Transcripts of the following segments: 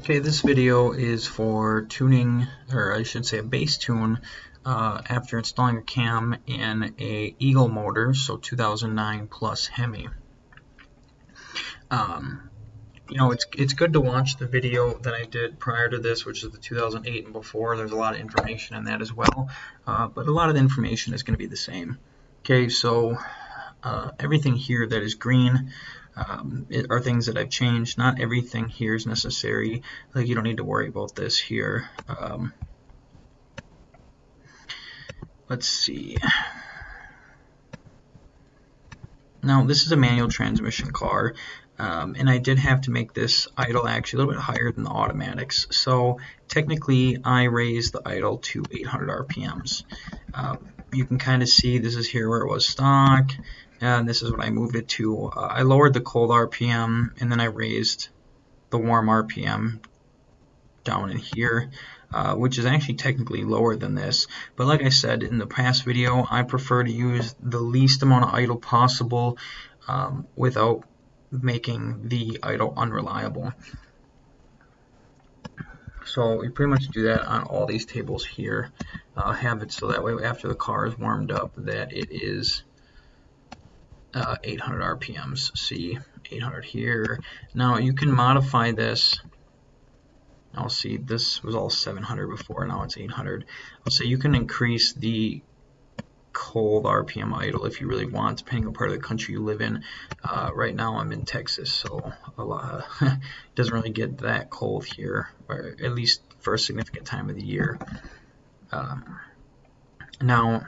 Okay, this video is for tuning, or I should say a base tune, uh, after installing a cam in a Eagle motor, so 2009 plus Hemi. Um, you know, it's it's good to watch the video that I did prior to this, which is the 2008 and before. There's a lot of information in that as well, uh, but a lot of the information is going to be the same. Okay, so uh, everything here that is green um, are things that I've changed. Not everything here is necessary. Like you don't need to worry about this here. Um, let's see. Now this is a manual transmission car. Um, and I did have to make this idle actually a little bit higher than the automatics. So technically I raised the idle to 800 RPMs. Uh, you can kind of see this is here where it was stock and this is what I moved it to. Uh, I lowered the cold RPM and then I raised the warm RPM down in here, uh, which is actually technically lower than this. But like I said in the past video, I prefer to use the least amount of idle possible um, without making the idle unreliable. So we pretty much do that on all these tables here. Uh, have it so that way after the car is warmed up that it is uh, 800 RPMs. See, 800 here. Now you can modify this. I'll see this was all 700 before, now it's 800. I'll say you can increase the cold RPM idle if you really want, depending on part of the country you live in. Uh, right now I'm in Texas, so a lot it doesn't really get that cold here, or at least for a significant time of the year. Um, now,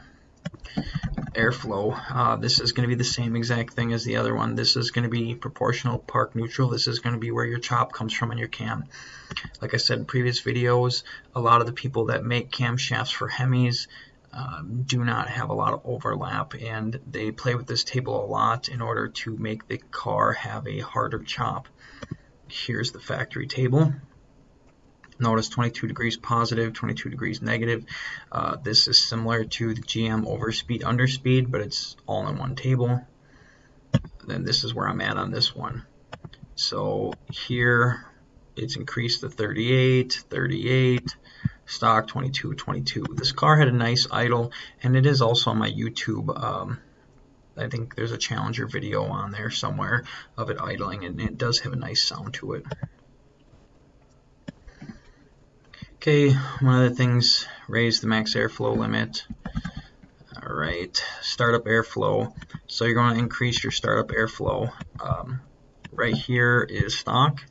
airflow. Uh, this is going to be the same exact thing as the other one. This is going to be proportional park neutral. This is going to be where your chop comes from in your cam. Like I said in previous videos, a lot of the people that make camshafts for Hemis um, do not have a lot of overlap and they play with this table a lot in order to make the car have a harder chop. Here's the factory table. Notice 22 degrees positive, 22 degrees negative. Uh, this is similar to the GM overspeed underspeed, but it's all in one table. Then this is where I'm at on this one. So here it's increased to 38, 38, stock 22, 22. This car had a nice idle, and it is also on my YouTube. Um, I think there's a Challenger video on there somewhere of it idling, and it does have a nice sound to it. Okay, one of the things, raise the max airflow limit. Alright, startup airflow. So you're going to increase your startup airflow. Um, right here is stock.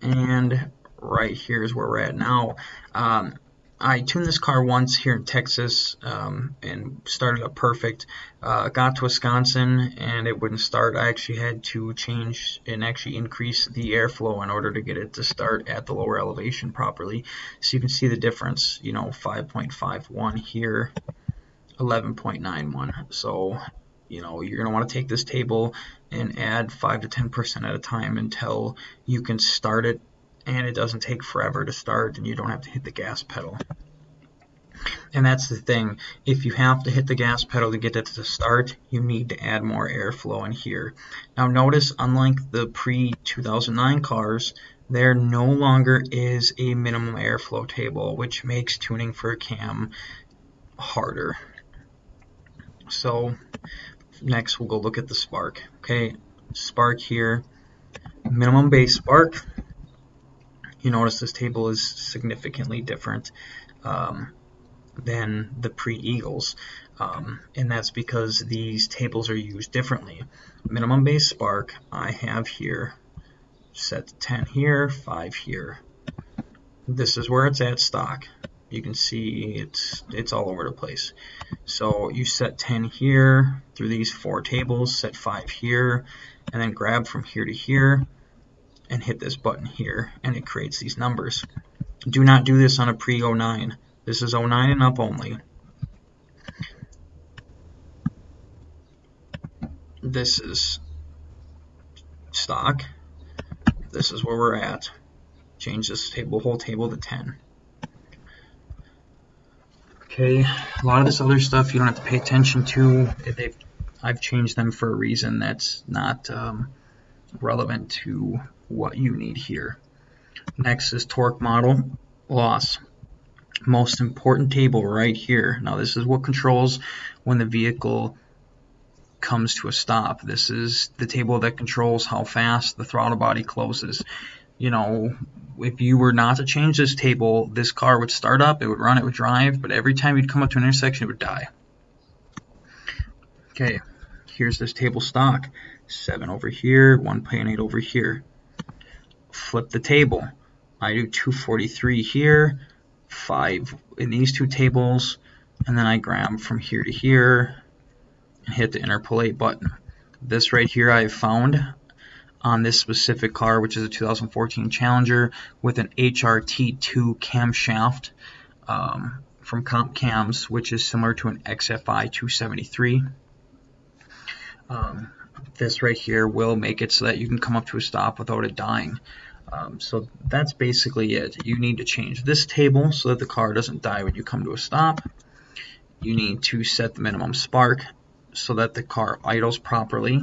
And right here is where we're at now. Um, I tuned this car once here in Texas um, and started up perfect. Uh, got to Wisconsin and it wouldn't start. I actually had to change and actually increase the airflow in order to get it to start at the lower elevation properly. So you can see the difference, you know, 5.51 here, 11.91. So, you know, you're going to want to take this table and add 5 to 10% at a time until you can start it and it doesn't take forever to start and you don't have to hit the gas pedal. And that's the thing, if you have to hit the gas pedal to get it to start, you need to add more airflow in here. Now notice, unlike the pre-2009 cars, there no longer is a minimum airflow table, which makes tuning for a cam harder. So next we'll go look at the spark. Okay, spark here, minimum base spark, you notice this table is significantly different um, than the pre-Eagles. Um, and that's because these tables are used differently. Minimum base spark I have here set to 10 here, 5 here. This is where it's at stock. You can see it's it's all over the place. So you set 10 here through these four tables, set 5 here, and then grab from here to here and hit this button here and it creates these numbers. Do not do this on a pre-09. This is 09 and up only. This is stock. This is where we're at. Change this table, whole table to 10. Okay, a lot of this other stuff you don't have to pay attention to. They've, I've changed them for a reason that's not um, relevant to what you need here. Next is torque model loss. Most important table right here. Now this is what controls when the vehicle comes to a stop. This is the table that controls how fast the throttle body closes. You know, if you were not to change this table, this car would start up, it would run, it would drive, but every time you'd come up to an intersection, it would die. Okay, here's this table stock. 7 over here, 1.8 over here. Flip the table. I do 243 here, 5 in these two tables, and then I grab from here to here and hit the interpolate button. This right here I have found on this specific car, which is a 2014 Challenger with an HRT2 camshaft um, from Comp Cams, which is similar to an XFI 273. Um, this right here will make it so that you can come up to a stop without it dying. Um, so that's basically it. You need to change this table so that the car doesn't die when you come to a stop. You need to set the minimum spark so that the car idles properly.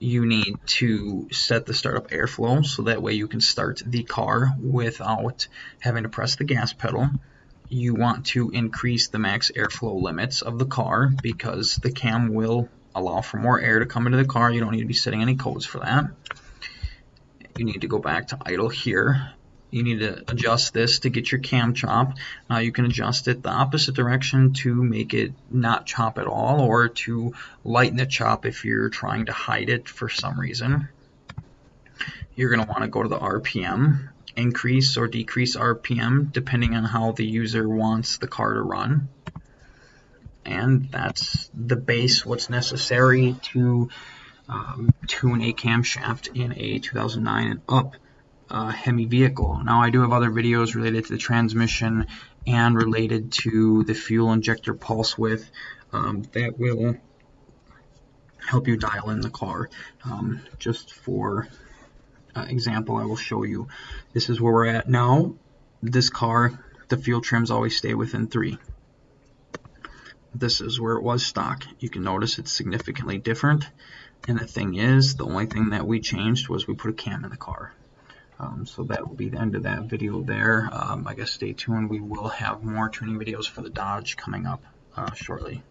You need to set the startup airflow so that way you can start the car without having to press the gas pedal. You want to increase the max airflow limits of the car because the cam will allow for more air to come into the car. You don't need to be setting any codes for that. You need to go back to idle here. You need to adjust this to get your cam chop. Now uh, you can adjust it the opposite direction to make it not chop at all or to lighten the chop if you're trying to hide it for some reason. You're going to want to go to the RPM, increase or decrease RPM depending on how the user wants the car to run and that's the base what's necessary to um, tune a camshaft in a 2009 and up uh, Hemi vehicle. Now I do have other videos related to the transmission and related to the fuel injector pulse width um, that will help you dial in the car. Um, just for uh, example, I will show you. This is where we're at now. This car, the fuel trims always stay within 3 this is where it was stock. You can notice it's significantly different. And the thing is, the only thing that we changed was we put a cam in the car. Um, so that will be the end of that video there. Um, I guess stay tuned. We will have more tuning videos for the Dodge coming up uh, shortly.